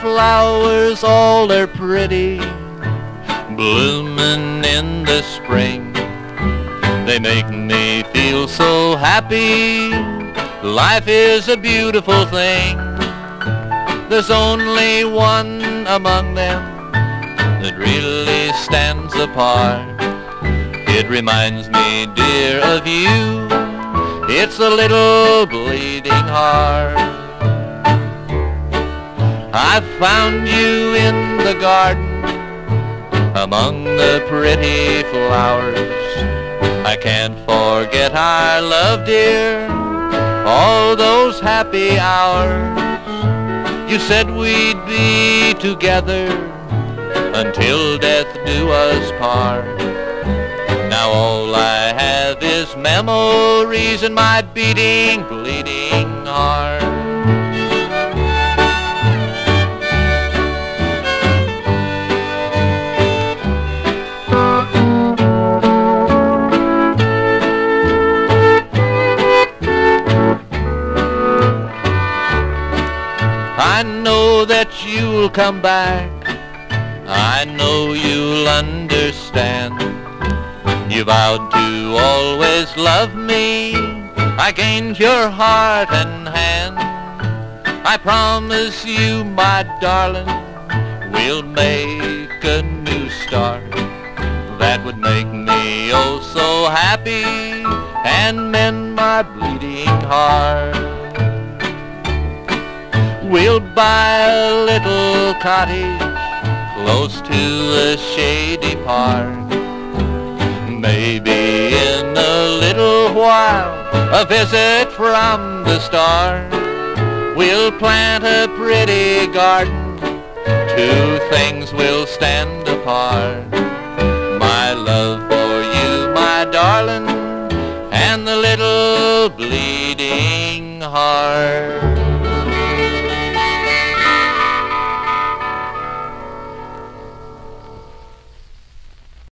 flowers, all are pretty, blooming in the spring. They make me feel so happy. Life is a beautiful thing. There's only one among them that really stands apart. It reminds me, dear, of you. It's a little bleeding heart. I found you in the garden among the pretty flowers. I can't forget our love, dear, all those happy hours. You said we'd be together until death do us part. Now all I have is memories in my beating, bleeding heart. I know that you'll come back. I know you'll understand. You vowed to always love me. I gained your heart and hand. I promise you, my darling, we'll make a new start. That would make me oh so happy and mend my bleeding heart. We'll buy a little cottage close to a shady park. Maybe in a little while a visit from the stars. We'll plant a pretty garden. Two things will stand apart. My love for you, my darling, and the little bleeding heart.